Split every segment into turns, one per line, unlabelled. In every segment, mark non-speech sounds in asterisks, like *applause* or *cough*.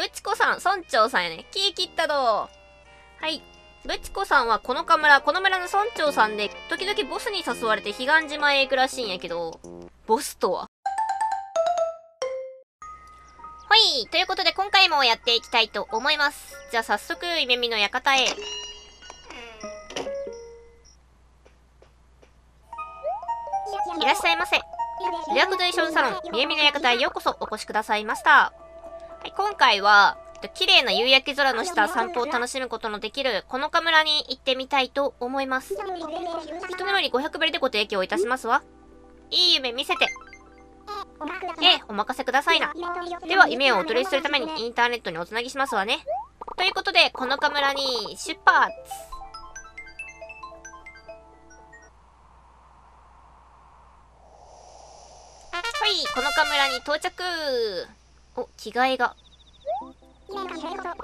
ぶちこさん、村長さんやね。キー切ったどはい。ぶちこさんはこのか村、この村の村長さんで、時々ボスに誘われて彼岸島へ行くらしいんやけど、ボスとは？はい。ということで今回もやっていきたいと思います。じゃあ早速、夢見の館へ。いらっしゃいませ。リラクゼーションサロン、みえみの館へようこそお越しくださいました。はい、今回は、綺麗な夕焼け空の下散歩を楽しむことのできる、このカ村に行ってみたいと思います。一目より500ベルでご提供いたしますわ。いい夢見せて。ええ、お任せくださいな。では、夢をお取りするためにインターネットにおつなぎしますわね。ということで、このカ村に出発はい、このカ村に到着お、着替えが。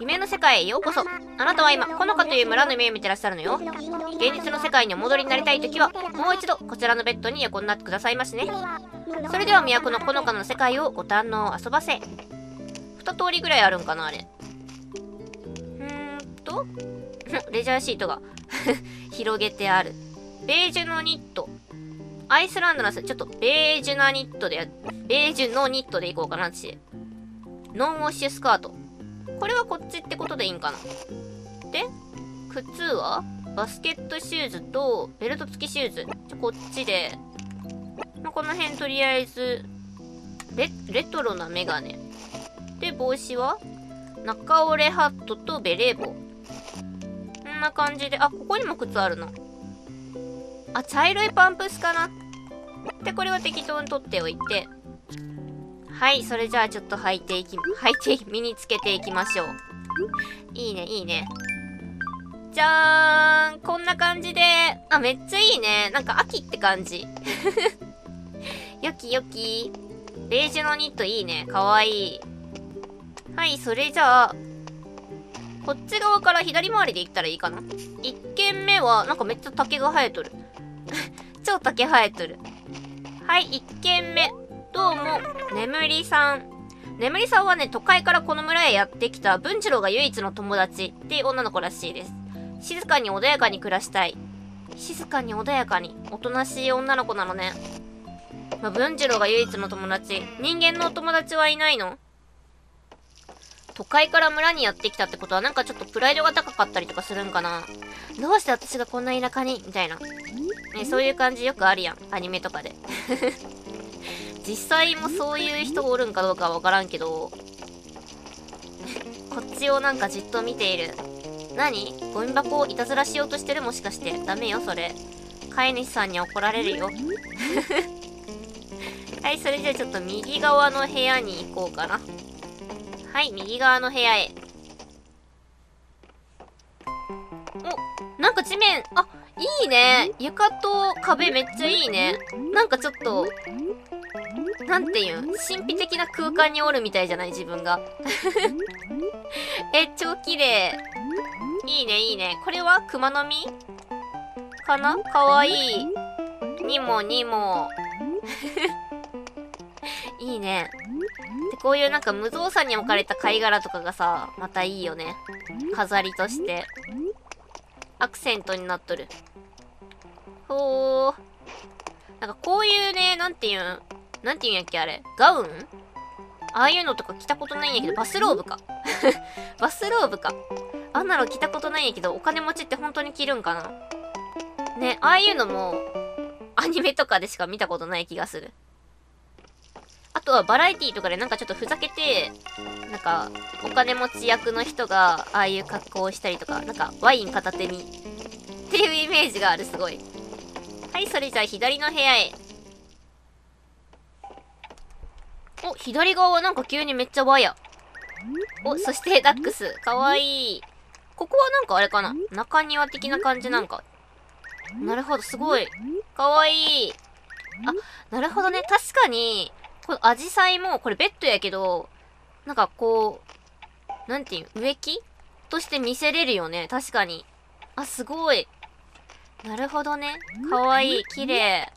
夢の世界へようこそ。あなたは今、このかという村の夢を見てらっしゃるのよ。現実の世界にお戻りになりたいときは、もう一度こちらのベッドに横になってくださいましね。それでは都のこのかの世界をご堪能遊ばせ。二通りぐらいあるんかな、あれ。うーんと、*laughs* レジャーシートが *laughs* 広げてある。ベージュのニット。アイスランドの、ちょっと、ベージュなニットで、ベージュのニットでいこうかな、私。ノンウォッシュスカート。これはこっちってことでいいんかなで、靴は？バスケットシューズとベルト付きシューズ。じゃこっちで、まあ、この辺とりあえず、レ、レトロなメガネ。で、帽子は？中折れハットとベレー帽。こんな感じで、あ、ここにも靴あるな。あ、茶色いパンプスかなで、これは適当に取っておいて。はい、それじゃあちょっと履いていき、履いて、身につけていきましょう。いいね、いいね。じゃーんこんな感じで、あ、めっちゃいいね。なんか秋って感じ。*laughs* よきよき。ベージュのニットいいね。かわいい。はい、それじゃあ、こっち側から左回りで行ったらいいかな。1軒目は、なんかめっちゃ竹が生えとる。*laughs* 超竹生えとる。はい、1軒目。どうも、眠りさん。眠りさんはね、都会からこの村へやってきた文次郎が唯一の友達っていう女の子らしいです。静かに穏やかに暮らしたい。静かに穏やかに。おとなしい女の子なのね。まあ、文次郎が唯一の友達。人間のお友達はいないの？都会から村にやってきたってことはなんかちょっとプライドが高かったりとかするんかな？どうして私がこんな田舎に？みたいな。ね、そういう感じよくあるやん。アニメとかで。実際もそういう人おるんかどうかはわからんけど、*laughs* こっちをなんかじっと見ている。何？ゴミ箱をいたずらしようとしてる？もしかして。ダメよ、それ。飼い主さんに怒られるよ。*laughs* はい、それじゃあちょっと右側の部屋に行こうかな。はい、右側の部屋へ。お、なんか地面、あ、いいね。床と壁めっちゃいいね。なんかちょっと、なんていうん神秘的な空間におるみたいじゃない自分が。*laughs* え、超綺麗。いいね、いいね。これは熊の実？かな？かわいい。にもにも。*laughs* いいね。で、こういうなんか無造作に置かれた貝殻とかがさ、またいいよね。飾りとして。アクセントになっとる。ほー。なんかこういうね、なんていうん、なんていうんやっけあれ？ガウン？ああいうのとか着たことないんやけど、バスローブか。*laughs* バスローブか。あんなの着たことないんやけど、お金持ちって本当に着るんかな？ね、ああいうのも、アニメとかでしか見たことない気がする。あとはバラエティとかでなんかちょっとふざけて、なんか、お金持ち役の人が、ああいう格好をしたりとか、なんか、ワイン片手に、っていうイメージがある、すごい。はい、それじゃあ左の部屋へ。お、左側はなんか急にめっちゃワヤ。お、そしてダックス。かわいい。ここはなんかあれかな？中庭的な感じなんか。なるほど、すごい。かわいい。あ、なるほどね。確かに、このアジサイも、これベッドやけど、なんかこう、なんていう、植木？として見せれるよね。確かに。あ、すごい。なるほどね。かわいい。綺麗。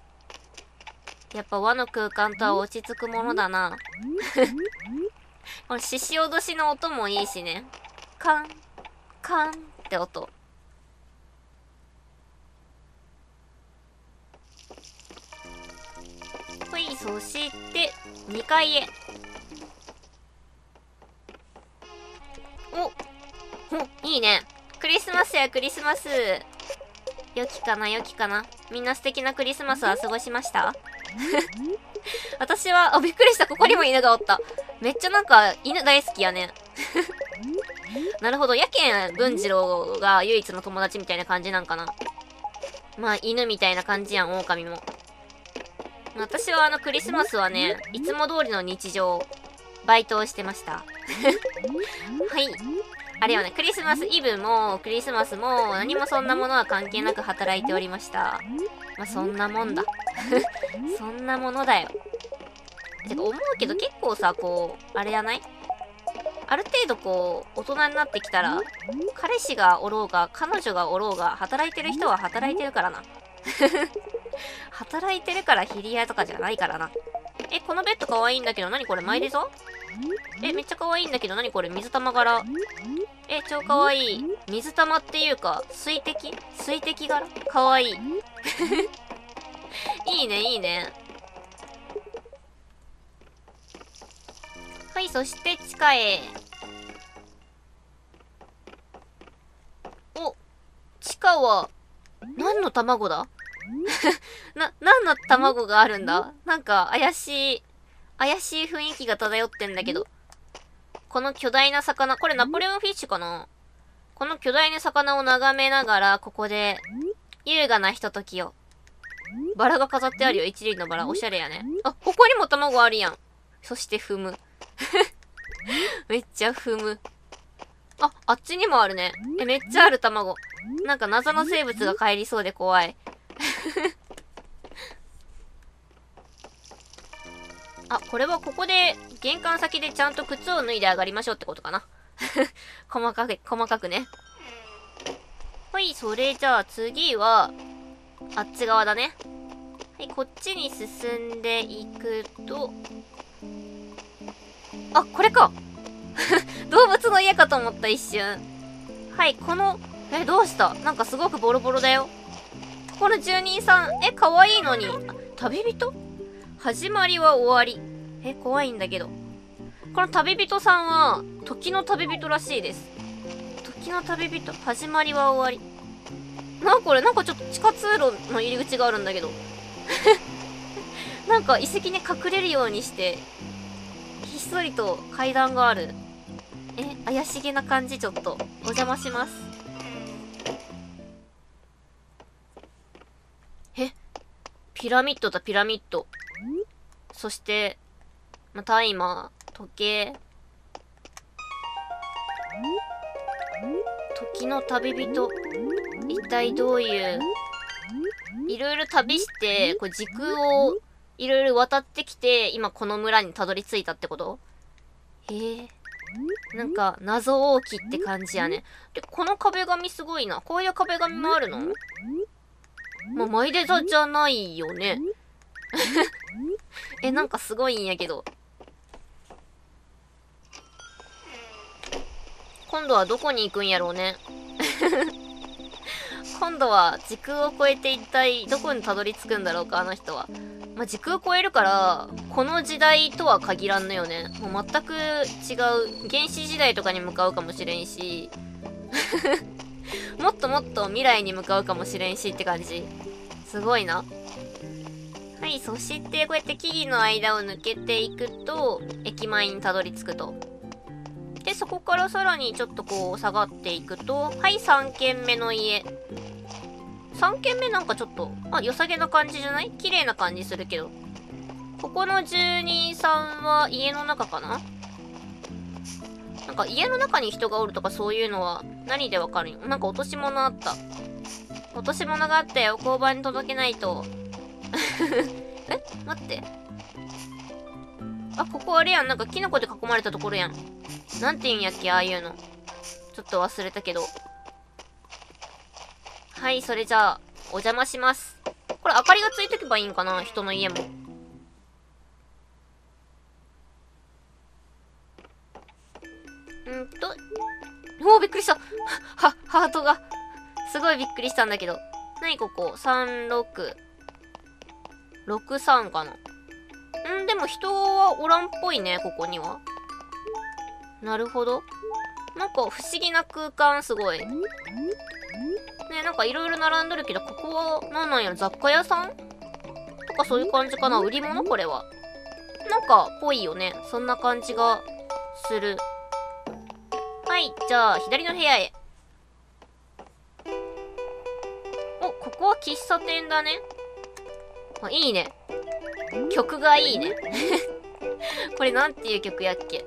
やっぱ和の空間とは落ち着くものだな。この獅子脅しの音もいいしね。カン、カンって音。ほい、そして、2階へ。おお、いいね。クリスマスやクリスマス。良きかな良きかなみんな素敵なクリスマスは過ごしました？*laughs* 私は、あ、びっくりした。ここにも犬がおった。めっちゃなんか、犬大好きやね。*laughs* なるほど。やけん、文次郎が唯一の友達みたいな感じなんかな。まあ、犬みたいな感じやん、狼も。私はあの、クリスマスはね、いつも通りの日常、バイトをしてました。*laughs* はい。あれよね、クリスマスイブも、クリスマスも、何もそんなものは関係なく働いておりました。まあ、そんなもんだ。そんなものだよ。てか思うけど結構さ、こう、あれじゃない？ある程度こう、大人になってきたら、彼氏がおろうが、彼女がおろうが、働いてる人は働いてるからな。*laughs* 働いてるから知り合いとかじゃないからな。え、このベッド可愛いんだけど、何これ？マイデザえ、めっちゃ可愛いんだけど、何これ？水玉柄？え、超可愛い。水玉っていうか、水滴？水滴柄？可愛い。*laughs* いいね、いいね。はい、そして地下へ。お、地下は、何の卵だ？*laughs* な、何の卵があるんだ？なんか怪しい、怪しい雰囲気が漂ってんだけど。この巨大な魚、これナポレオンフィッシュかな？この巨大な魚を眺めながら、ここで、優雅なひとときを。バラが飾ってあるよ、一輪のバラ。おしゃれやね。あ、ここにも卵あるやん。そして踏む。*laughs* めっちゃ踏む。あ、あっちにもあるね。え、めっちゃある卵。なんか謎の生物が帰りそうで怖い。あ、これはここで、玄関先でちゃんと靴を脱いで上がりましょうってことかな。*laughs* 細かく、細かくね。はい、それじゃあ次は、あっち側だね。はい、こっちに進んでいくと、あ、これか *laughs* 動物の家かと思った一瞬。はい、この、え、どうした？なんかすごくボロボロだよ。この住人さん、え、可愛いのに。旅人？始まりは終わり。え、怖いんだけど。この旅人さんは、時の旅人らしいです。時の旅人、始まりは終わり。なこれ、なんかちょっと地下通路の入り口があるんだけど。*laughs* なんか遺跡に隠れるようにして、ひっそりと階段がある。え、怪しげな感じちょっと。お邪魔します。ピラミッドだ、ピラミッド。そして、まタイマー、時計。時の旅人。一体どういう、いろいろ旅して、こう時空をいろいろ渡ってきて、今この村にたどり着いたってこと？へえ。なんか、謎大きって感じやね。で、この壁紙すごいな。こういう壁紙もあるの？まあ、マイデザじゃないよね。*laughs* え、なんかすごいんやけど。今度はどこに行くんやろうね。*laughs* 今度は時空を超えて一体どこにたどり着くんだろうか、あの人は。まあ、時空を超えるから、この時代とは限らんのよね。もう全く違う、原始時代とかに向かうかもしれんし、もっともっと未来に向かうかもしれんしって感じ。すごいな。はい、そしてこうやって木々の間を抜けていくと、駅前にたどり着くと。で、そこからさらにちょっとこう下がっていくと、はい、3軒目の家。3軒目なんかちょっと、あ、良さげな感じじゃない？綺麗な感じするけど。ここの住人さんは家の中かな？なんか家の中に人がおるとかそういうのは何でわかるん？なんか落とし物あった。落とし物があったよ。交番に届けないと。*laughs* え？待って。あ、ここあれやん。なんかキノコで囲まれたところやん。なんて言うんやっけ？ああいうの。ちょっと忘れたけど。はい、それじゃあ、お邪魔します。これ明かりがついてけばいいんかな？人の家も。んと、おお、びっくりした。は、ハートが。すごいびっくりしたんだけど。何ここ ?36。63かな。んでも人はおらんっぽいね、ここには。なるほど。なんか不思議な空間すごい。ねなんかいろいろ並んどるけど、ここは何なんやろ？雑貨屋さん？とかそういう感じかな売り物？これは。なんか、ぽいよね。そんな感じがする。はい、じゃあ、左の部屋へ。お、ここは喫茶店だね。あ、いいね。曲がいいね。*laughs* これなんていう曲やっけ？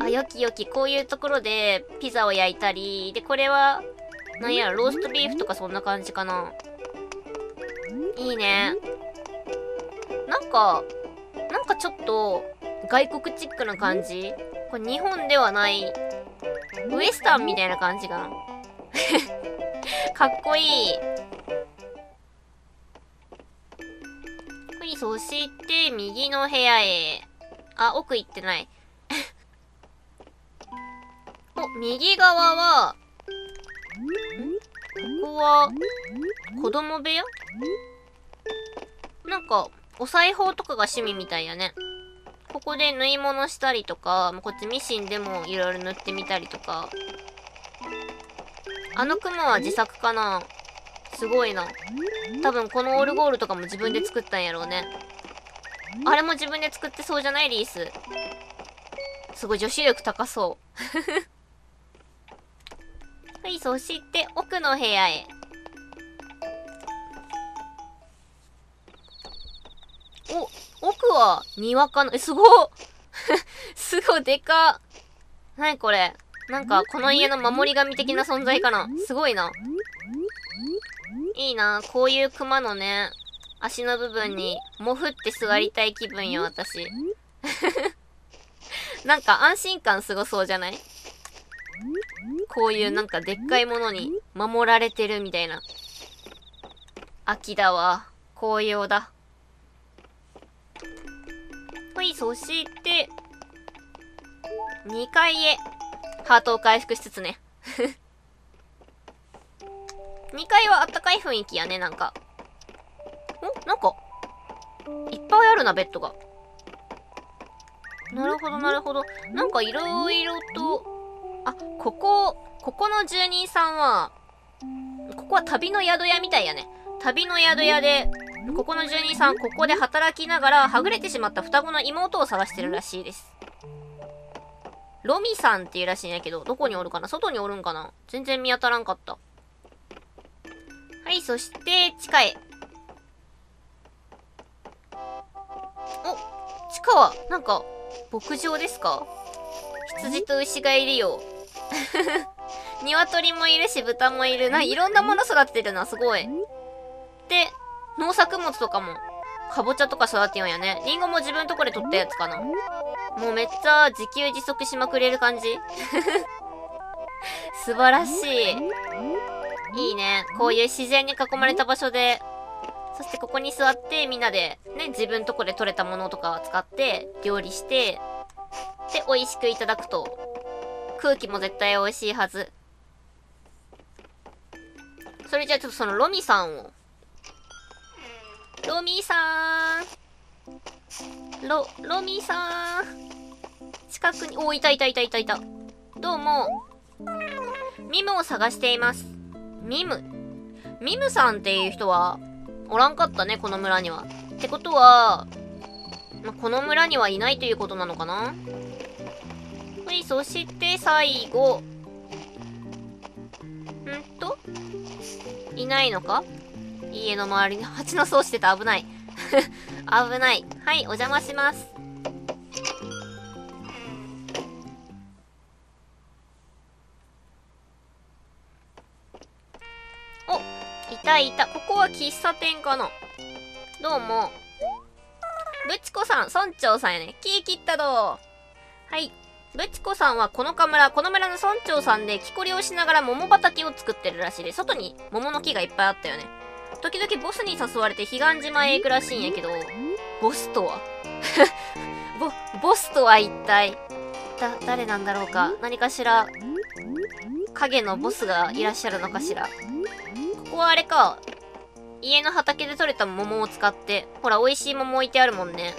あ、よきよき、こういうところでピザを焼いたり、で、これは、なんやローストビーフとかそんな感じかな。いいね。なんか、なんかちょっと、外国チックな感じ？これ日本ではない、ウエスタンみたいな感じかな。*laughs* かっこいい。はい、そして、右の部屋へ。あ、奥行ってない。*laughs* お、右側は、ここは、子供部屋？なんか、お裁縫とかが趣味みたいやね。ここで縫い物したりとか、こっちミシンでもいろいろ縫ってみたりとか。あのクマは自作かなすごいな。多分このオルゴールとかも自分で作ったんやろうね。あれも自分で作ってそうじゃないリース。すごい女子力高そう *laughs* はい、そして奥の部屋へ。お、奥は庭かなえ、すご *laughs* すごいでかなにこれなんか、この家の守り神的な存在かなすごいな。いいなこういう熊のね、足の部分に、もふって座りたい気分よ、私。*laughs* なんか安心感すごそうじゃない？こういうなんかでっかいものに守られてるみたいな。秋だわ。紅葉だ。はい、そして、2階へ、ハートを回復しつつね。*laughs* 2階はあったかい雰囲気やね、なんか。んなんか、いっぱいあるな、ベッドが。なるほど、なるほど。なんかいろいろと、あ、ここ、ここの住人さんは、ここは旅の宿屋みたいやね。旅の宿屋で、ここの住人さん、ここで働きながら、はぐれてしまった双子の妹を探してるらしいです。ロミさんっていうらしいんやけど、どこにおるかな？外におるんかな？全然見当たらんかった。はい、そして、地下へ。お、地下は、なんか、牧場ですか？羊と牛がいるよ。*laughs* 鶏もいるし、豚もいる。な、いろんなもの育ててるな、すごい。で、農作物とかも、かぼちゃとか育てようやね。りんごも自分とこで取ったやつかな。もうめっちゃ自給自足しまくれる感じ *laughs* 素晴らしい。いいね。こういう自然に囲まれた場所で、そしてここに座ってみんなで、ね、自分とこで取れたものとかを使って料理して、で、美味しくいただくと、空気も絶対美味しいはず。それじゃあちょっとそのロミさんをロミーさん。ロ、ロミーさん。近くに、お、いたいたいたいたいた。どうも。ミムを探しています。ミム。ミムさんっていう人は、おらんかったね、この村には。ってことは、ま、この村にはいないということなのかなはい、そして最後。んと？いないのか？家の周りに蜂の巣してた危ない。*laughs* 危ない。はい、お邪魔します。お、いたいた。ここは喫茶店かなどうも。ぶちこさん、村長さんやね。木切ったどはい。ぶちこさんはこの村、この村の村長さんで木こりをしながら桃畑を作ってるらしいで、外に桃の木がいっぱいあったよね。時々ボスに誘われて彼岸島へ行くらしいんやけど、ボスとは？*laughs* ボ、ボスとは一体だ、誰なんだろうか？何かしら、影のボスがいらっしゃるのかしら？ここはあれか。家の畑で採れた桃を使って、ほら、美味しい桃置いてあるもんね。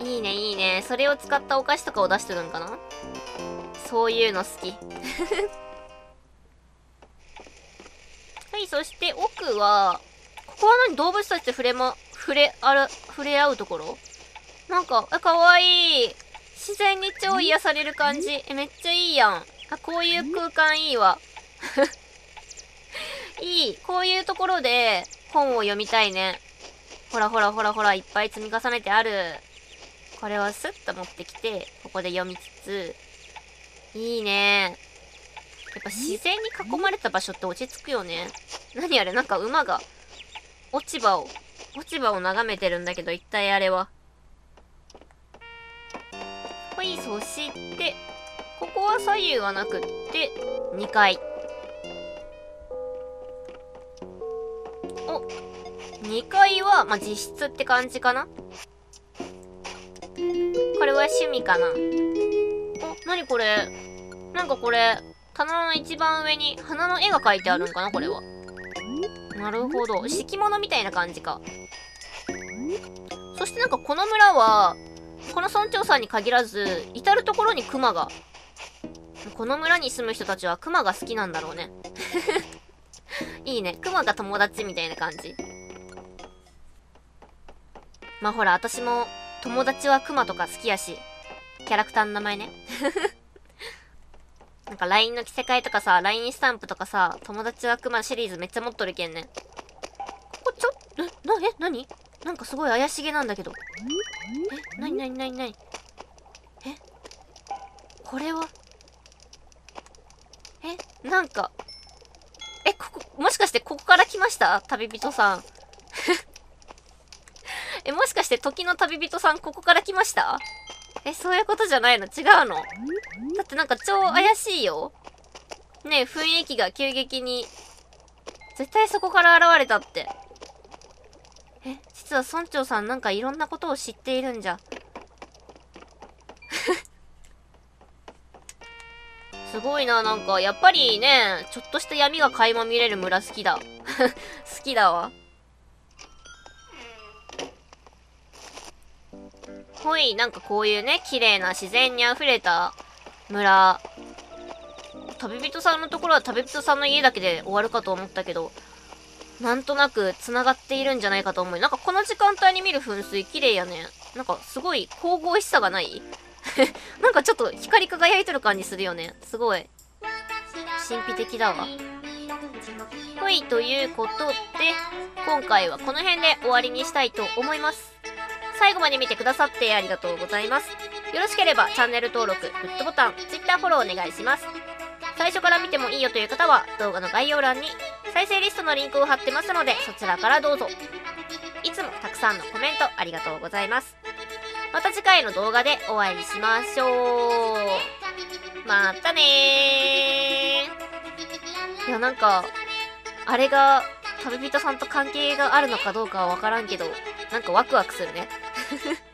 いいね、いいね。それを使ったお菓子とかを出してるんかな？そういうの好き。はい、そして奥は、ここは何？動物たちと触れま、触れ、ある、触れ合うところ？なんか、あ、かわいい。自然に超癒される感じ。え、めっちゃいいやん。あ、こういう空間いいわ。*laughs* いい。こういうところで本を読みたいね。ほらほらほらほら、いっぱい積み重ねてある。これをスッと持ってきて、ここで読みつつ、いいね。ぱ自然に囲まれた場所って落ち着くよね。何あれ？なんか馬が、落ち葉を、落ち葉を眺めてるんだけど、一体あれは。はい、そして、ここは左右はなくって、2階。お、2階は、まあ、実質って感じかな？これは趣味かなお、なにこれ？なんかこれ、棚の一番上に花の絵が描いてあるんかなこれは。なるほど。敷物みたいな感じか。そしてなんかこの村は、この村長さんに限らず、至る所にクマが。この村に住む人たちはクマが好きなんだろうね。*laughs* いいね。クマが友達みたいな感じ。まあほら、私も友達はクマとか好きやし、キャラクターの名前ね。なんか LINE の着せ替えとかさ、LINE スタンプとかさ、友達はクマシリーズめっちゃ持っとるけんね。ここちょ、な、な、え、なになんかすごい怪しげなんだけど。え、なになになになにえ？これは？え？なんか、え、ここ、もしかしてここから来ました？旅人さん。*laughs* え、もしかして時の旅人さんここから来ました？え、そういうことじゃないの？違うの？だってなんか超怪しいよ。ねえ、雰囲気が急激に。絶対そこから現れたって。え、実は村長さんなんかいろんなことを知っているんじゃ。*laughs* すごいな、なんか、やっぱりね、ちょっとした闇が垣間見れる村好きだ。*laughs* 好きだわ。ほい、なんかこういうね、綺麗な自然に溢れた村。旅人さんのところは旅人さんの家だけで終わるかと思ったけど、なんとなく繋がっているんじゃないかと思い。なんかこの時間帯に見る噴水綺麗やね。なんかすごい神々しさがない *laughs* なんかちょっと光り輝いてる感じするよね。すごい。神秘的だわ。ほい、ということで、今回はこの辺で終わりにしたいと思います。最後まで見てくださってありがとうございます。よろしければチャンネル登録、グッドボタン、Twitter フォローお願いします。最初から見てもいいよという方は動画の概要欄に再生リストのリンクを貼ってますのでそちらからどうぞ。いつもたくさんのコメントありがとうございます。また次回の動画でお会いしましょう。またねー。いや、なんか、あれが旅人さんと関係があるのかどうかはわからんけど、なんかワクワクするね。フフ。